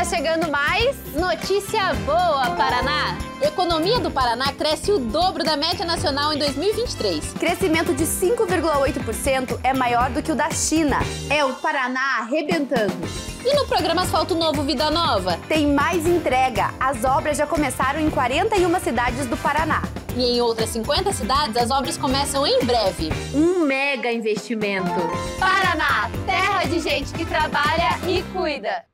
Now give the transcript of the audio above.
Está chegando mais notícia boa, Paraná. Economia do Paraná cresce o dobro da média nacional em 2023. Crescimento de 5,8% é maior do que o da China. É o Paraná arrebentando. E no programa Asfalto Novo Vida Nova? Tem mais entrega. As obras já começaram em 41 cidades do Paraná. E em outras 50 cidades, as obras começam em breve. Um mega investimento. Paraná, terra de gente que trabalha e cuida.